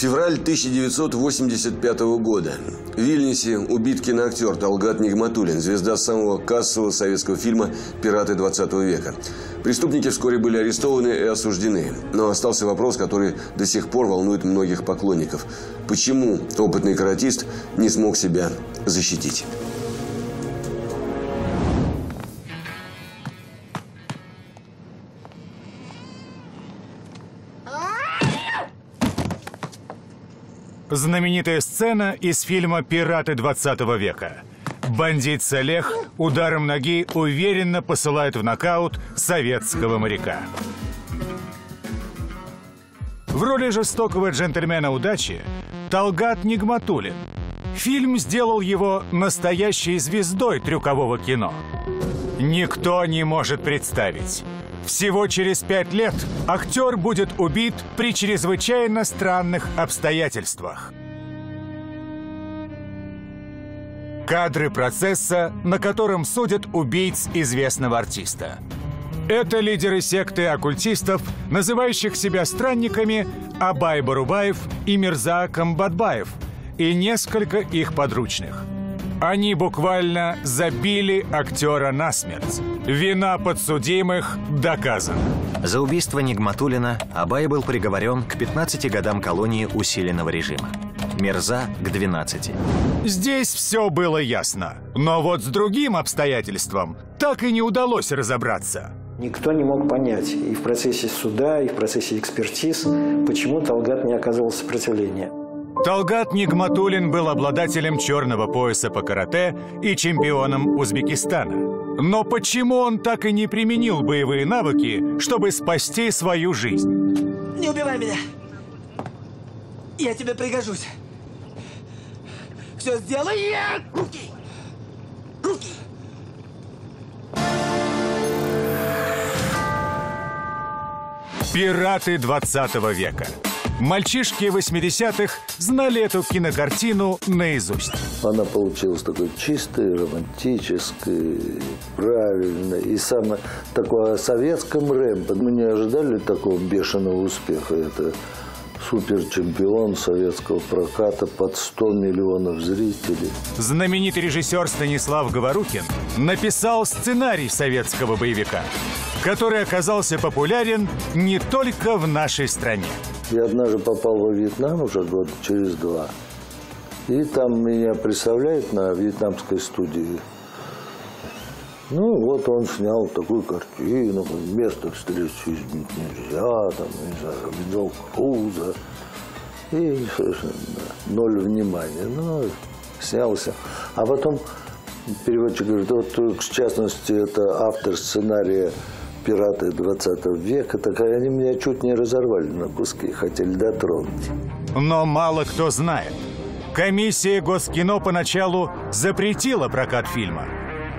Февраль 1985 года. В Вильнюсе убит киноактер Талгат Нигматулин, звезда самого кассового советского фильма «Пираты 20 века». Преступники вскоре были арестованы и осуждены. Но остался вопрос, который до сих пор волнует многих поклонников. Почему опытный каратист не смог себя защитить? Знаменитая сцена из фильма «Пираты 20 века». Бандит Салех ударом ноги уверенно посылает в нокаут советского моряка. В роли жестокого джентльмена удачи Талгат Нигматулин. Фильм сделал его настоящей звездой трюкового кино. Никто не может представить. Всего через пять лет актер будет убит при чрезвычайно странных обстоятельствах. Кадры процесса, на котором судят убийц известного артиста. Это лидеры секты оккультистов, называющих себя странниками Абай Барубаев и Мирза Камбатбаев, и несколько их подручных – они буквально забили актера насмерть. Вина подсудимых доказана. За убийство Нигматулина Абай был приговорен к 15 годам колонии усиленного режима. Мерза к 12. Здесь все было ясно. Но вот с другим обстоятельством так и не удалось разобраться. Никто не мог понять и в процессе суда, и в процессе экспертиз, почему Талгат не оказывал сопротивления. Талгат Нигматулин был обладателем черного пояса по карате и чемпионом Узбекистана. Но почему он так и не применил боевые навыки, чтобы спасти свою жизнь? Не убивай меня! Я тебе пригожусь! Все сделай! Руки! Руки! Пираты 20 века. Мальчишки 80-х знали эту кинокартину наизусть. Она получилась такой чистой, романтической, правильной. И самое такое о советском рэмпе. Мы не ожидали такого бешеного успеха. Это суперчемпион советского проката под 100 миллионов зрителей. Знаменитый режиссер Станислав Говорухин написал сценарий советского боевика, который оказался популярен не только в нашей стране. Я однажды попал во Вьетнам уже год через два. И там меня представляют на вьетнамской студии. Ну, вот он снял такую картину, место встречи изменить нельзя, там, не знаю, Робинзон Круза. И да, ноль внимания. Ну, снялся. А потом переводчик говорит, вот, в частности, это автор сценария пираты 20 века, так они меня чуть не разорвали на куски, хотели дотронуть. Но мало кто знает. Комиссия Госкино поначалу запретила прокат фильма.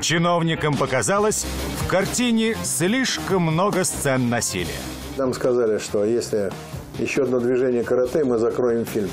Чиновникам показалось, в картине слишком много сцен насилия. Нам сказали, что если еще одно движение карате, мы закроем фильм.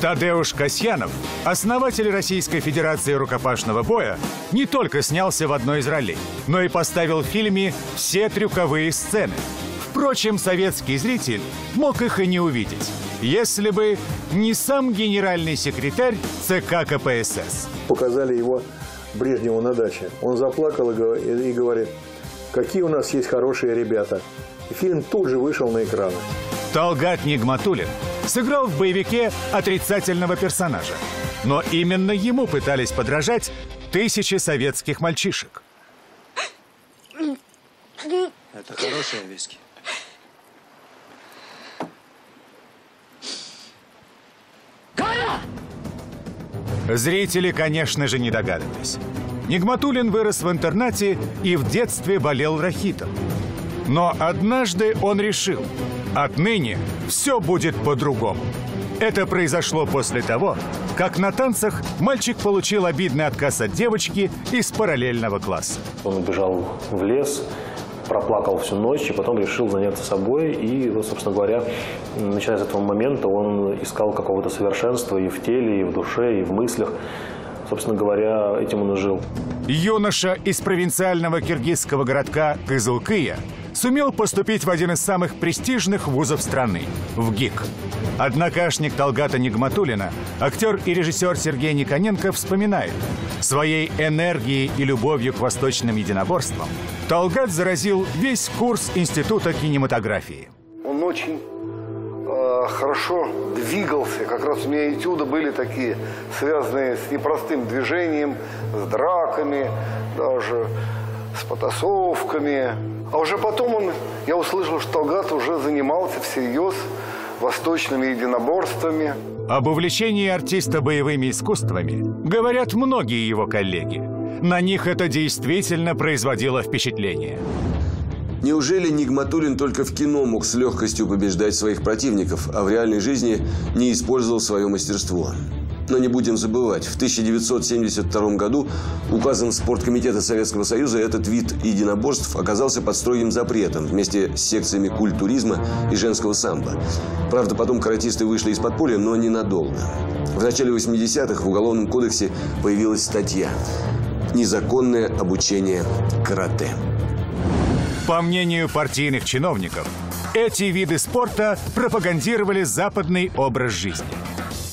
Тадеуш Касьянов, основатель Российской Федерации рукопашного боя, не только снялся в одной из ролей, но и поставил в фильме все трюковые сцены. Впрочем, советский зритель мог их и не увидеть, если бы не сам генеральный секретарь ЦК КПСС. Показали его Брежневу на даче. Он заплакал и говорит, какие у нас есть хорошие ребята. И фильм тут же вышел на экраны. Талгат Нигматулин сыграл в боевике отрицательного персонажа. Но именно ему пытались подражать тысячи советских мальчишек. Это хорошие виски. Зрители, конечно же, не догадывались. Нигматулин вырос в интернате и в детстве болел рахитом. Но однажды он решил, отныне все будет по-другому. Это произошло после того, как на танцах мальчик получил обидный отказ от девочки из параллельного класса. Он убежал в лес, проплакал всю ночь и потом решил заняться собой. И, вот, собственно говоря, начиная с этого момента он искал какого-то совершенства и в теле, и в душе, и в мыслях. Собственно говоря, этим он и жил. Юноша из провинциального киргизского городка Кызылкия сумел поступить в один из самых престижных вузов страны – в ГИК. Однокашник Талгата Нигматулина, актер и режиссер Сергей Никоненко вспоминает, своей энергией и любовью к восточным единоборствам Талгат заразил весь курс Института кинематографии. Он очень э, хорошо двигался. Как раз у меня этюды были такие, связанные с непростым движением, с драками, даже с потасовками. А уже потом он, я услышал, что Талгат уже занимался всерьез восточными единоборствами. Об увлечении артиста боевыми искусствами говорят многие его коллеги. На них это действительно производило впечатление. Неужели Нигматулин только в кино мог с легкостью побеждать своих противников, а в реальной жизни не использовал свое мастерство? Но не будем забывать, в 1972 году указом Спорткомитета Советского Союза этот вид единоборств оказался под строгим запретом вместе с секциями культуризма и женского самбо. Правда, потом каратисты вышли из подполья, но ненадолго. В начале 80-х в Уголовном кодексе появилась статья «Незаконное обучение карате». По мнению партийных чиновников, эти виды спорта пропагандировали западный образ жизни.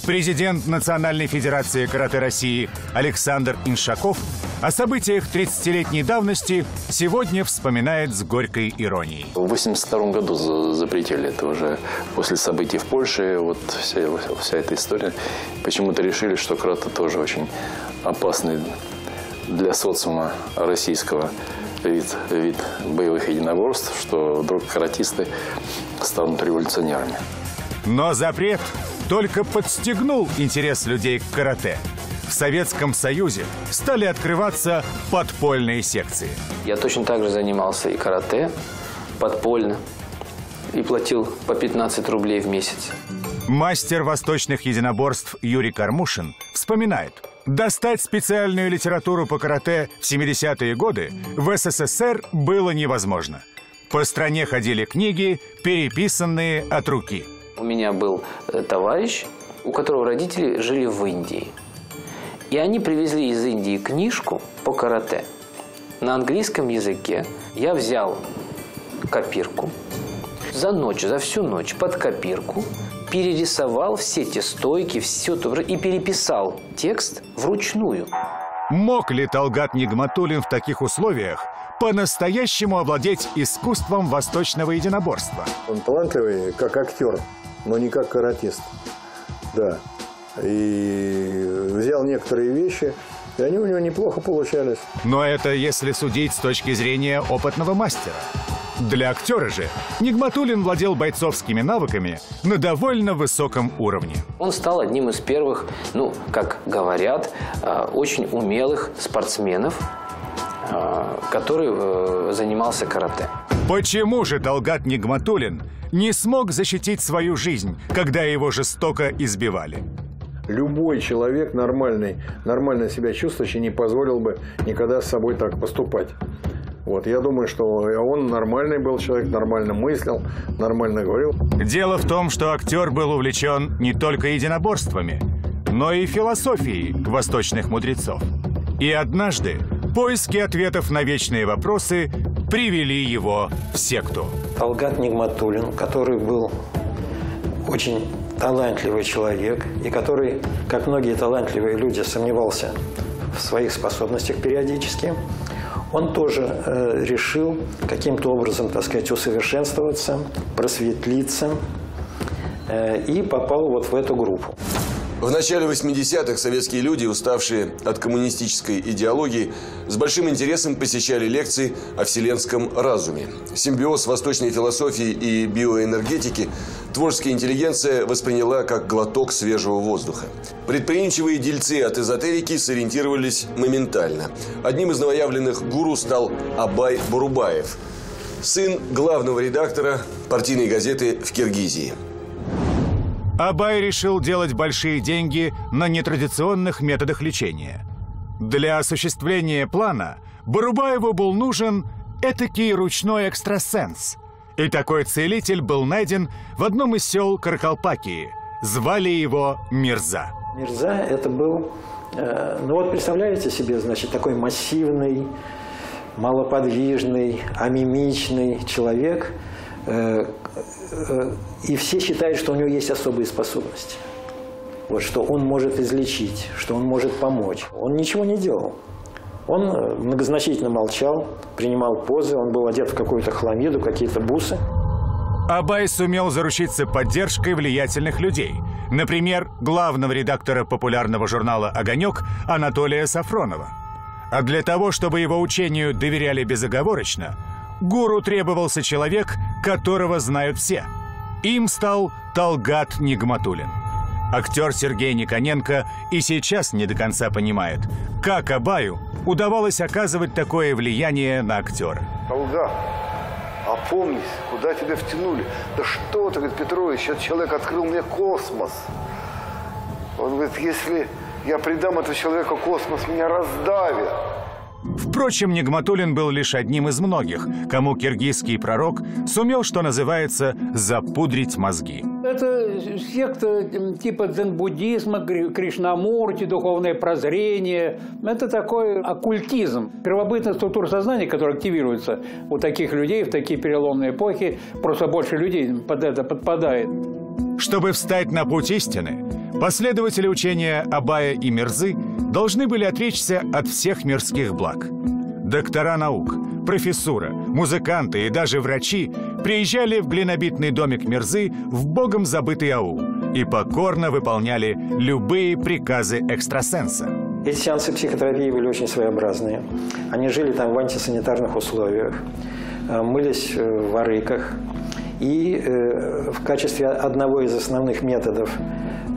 Президент Национальной Федерации карате России Александр Иншаков о событиях 30-летней давности сегодня вспоминает с горькой иронией. В 1982 году запретили это уже после событий в Польше. Вот вся, вся эта история. Почему-то решили, что карате тоже очень опасный для социума российского вид, вид боевых единоборств, что вдруг каратисты станут революционерами. Но запрет только подстегнул интерес людей к карате. В Советском Союзе стали открываться подпольные секции. Я точно так же занимался и карате подпольно и платил по 15 рублей в месяц. Мастер восточных единоборств Юрий Кармушин вспоминает, достать специальную литературу по карате в 70-е годы в СССР было невозможно. По стране ходили книги, переписанные от руки – у меня был э, товарищ, у которого родители жили в Индии. И они привезли из Индии книжку по карате на английском языке. Я взял копирку за ночь, за всю ночь под копирку, перерисовал все эти стойки, все то, и переписал текст вручную. Мог ли Талгат Нигматулин в таких условиях по-настоящему овладеть искусством восточного единоборства? Он талантливый, как актер но не как каратист. Да. И взял некоторые вещи, и они у него неплохо получались. Но это если судить с точки зрения опытного мастера. Для актера же Нигматулин владел бойцовскими навыками на довольно высоком уровне. Он стал одним из первых, ну, как говорят, а, очень умелых спортсменов, а, который э, занимался карате. Почему же Талгат Нигматулин не смог защитить свою жизнь, когда его жестоко избивали? Любой человек нормальный, нормально себя чувствующий, не позволил бы никогда с собой так поступать. Вот, я думаю, что он нормальный был человек, нормально мыслил, нормально говорил. Дело в том, что актер был увлечен не только единоборствами, но и философией восточных мудрецов. И однажды поиски ответов на вечные вопросы привели его в секту. Алгат Нигматулин, который был очень талантливый человек и который, как многие талантливые люди, сомневался в своих способностях периодически, он тоже э, решил каким-то образом, так сказать, усовершенствоваться, просветлиться э, и попал вот в эту группу. В начале 80-х советские люди, уставшие от коммунистической идеологии, с большим интересом посещали лекции о вселенском разуме. Симбиоз восточной философии и биоэнергетики творческая интеллигенция восприняла как глоток свежего воздуха. Предприимчивые дельцы от эзотерики сориентировались моментально. Одним из новоявленных гуру стал Абай Бурубаев, сын главного редактора партийной газеты в Киргизии. Абай решил делать большие деньги на нетрадиционных методах лечения. Для осуществления плана Барубаеву был нужен этакий ручной экстрасенс. И такой целитель был найден в одном из сел Каракалпакии. Звали его Мирза. Мирза это был, э, ну вот представляете себе, значит, такой массивный, малоподвижный, амимичный человек, э, э, и все считают, что у него есть особые способности. Вот, что он может излечить, что он может помочь. Он ничего не делал. Он э, многозначительно молчал, принимал позы, он был одет в какую-то хламиду, какие-то бусы. Абай сумел заручиться поддержкой влиятельных людей. Например, главного редактора популярного журнала «Огонек» Анатолия Сафронова. А для того, чтобы его учению доверяли безоговорочно, гуру требовался человек, которого знают все. Им стал Талгат Нигматулин. Актер Сергей Никоненко и сейчас не до конца понимает, как Абаю удавалось оказывать такое влияние на актера. Талгат, опомнись, куда тебя втянули? Да что ты, говорит, Петрович, этот человек открыл мне космос. Он говорит, если я предам этого человека космос, меня раздавит. Впрочем, Нигматулин был лишь одним из многих, кому киргизский пророк сумел, что называется, запудрить мозги. Это секта типа дзен-буддизма, Кришнамурти, духовное прозрение. Это такой оккультизм. Первобытная структура сознания, которая активируется у таких людей в такие переломные эпохи, просто больше людей под это подпадает. Чтобы встать на путь истины, последователи учения Абая и Мирзы должны были отречься от всех мирских благ. Доктора наук, профессура, музыканты и даже врачи приезжали в глинобитный домик Мирзы в богом забытый аул и покорно выполняли любые приказы экстрасенса. Эти сеансы психотерапии были очень своеобразные. Они жили там в антисанитарных условиях, э, мылись э, в арыках. И э, в качестве одного из основных методов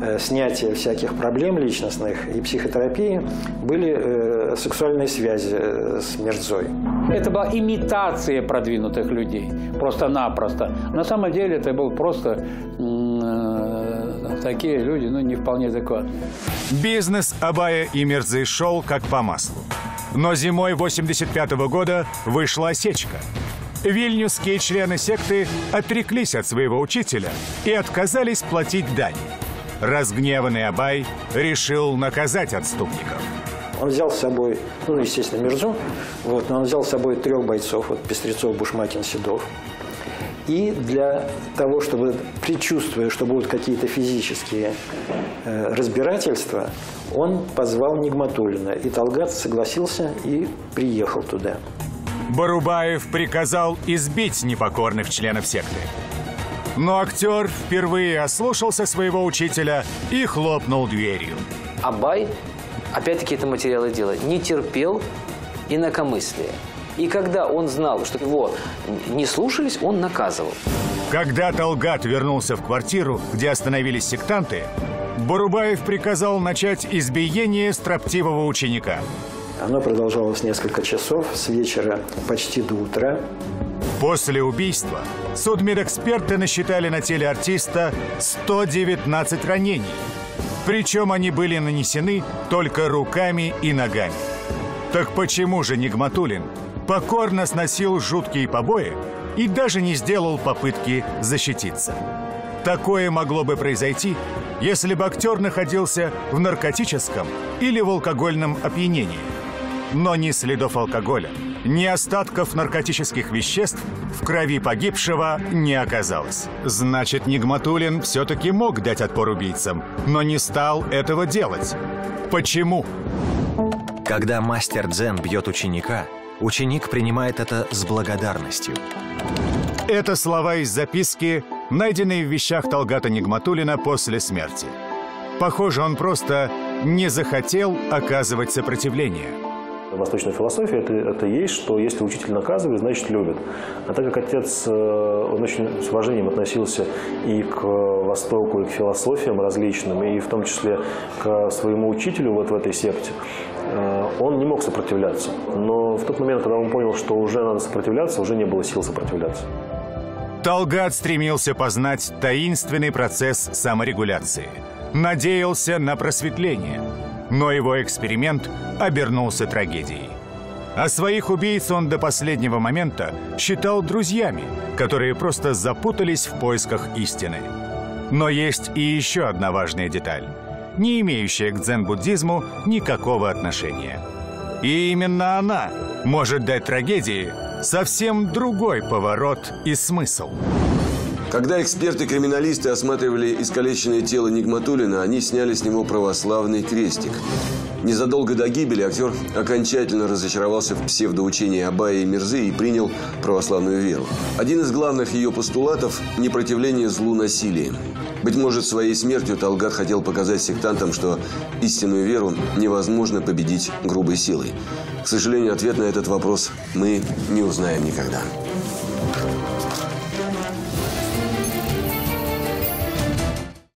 Э, снятия всяких проблем личностных и психотерапии были э, сексуальные связи с мерзой. Это была имитация продвинутых людей, просто-напросто. На самом деле это был просто такие люди, ну, не вполне адекватные. Бизнес Абая и Мерзы шел как по маслу. Но зимой 85 -го года вышла осечка. Вильнюсские члены секты отреклись от своего учителя и отказались платить дань. Разгневанный Абай решил наказать отступников. Он взял с собой, ну, естественно, Мирзу, вот, но он взял с собой трех бойцов, вот, Пестрецов, Бушмакин, Седов. И для того, чтобы, предчувствуя, что будут какие-то физические э, разбирательства, он позвал Нигматулина. И Талгат согласился и приехал туда. Барубаев приказал избить непокорных членов секты. Но актер впервые ослушался своего учителя и хлопнул дверью. Абай, опять-таки это материалы дела, не терпел инакомыслия. И когда он знал, что его не слушались, он наказывал. Когда Талгат вернулся в квартиру, где остановились сектанты, Барубаев приказал начать избиение строптивого ученика. Оно продолжалось несколько часов, с вечера почти до утра. После убийства судмедэксперты насчитали на теле артиста 119 ранений. Причем они были нанесены только руками и ногами. Так почему же Нигматулин покорно сносил жуткие побои и даже не сделал попытки защититься? Такое могло бы произойти, если бы актер находился в наркотическом или в алкогольном опьянении. Но ни следов алкоголя, ни остатков наркотических веществ в крови погибшего не оказалось. Значит, Нигматулин все-таки мог дать отпор убийцам, но не стал этого делать. Почему? Когда мастер дзен бьет ученика, ученик принимает это с благодарностью. Это слова из записки, найденные в вещах Талгата Нигматулина после смерти. Похоже, он просто не захотел оказывать сопротивление. Восточная философия это, это есть, что если учитель наказывает, значит любит. А так как отец э, он очень с уважением относился и к Востоку, и к философиям различным, и в том числе к своему учителю вот в этой секте, э, он не мог сопротивляться. Но в тот момент, когда он понял, что уже надо сопротивляться, уже не было сил сопротивляться. Талгат стремился познать таинственный процесс саморегуляции. Надеялся на просветление – но его эксперимент обернулся трагедией. А своих убийц он до последнего момента считал друзьями, которые просто запутались в поисках истины. Но есть и еще одна важная деталь, не имеющая к дзен-буддизму никакого отношения. И именно она может дать трагедии совсем другой поворот и смысл. Когда эксперты-криминалисты осматривали искалеченное тело Нигматулина, они сняли с него православный крестик. Незадолго до гибели актер окончательно разочаровался в псевдоучении Абая и Мирзы и принял православную веру. Один из главных ее постулатов – непротивление злу насилием. Быть может, своей смертью Талгат хотел показать сектантам, что истинную веру невозможно победить грубой силой. К сожалению, ответ на этот вопрос мы не узнаем никогда.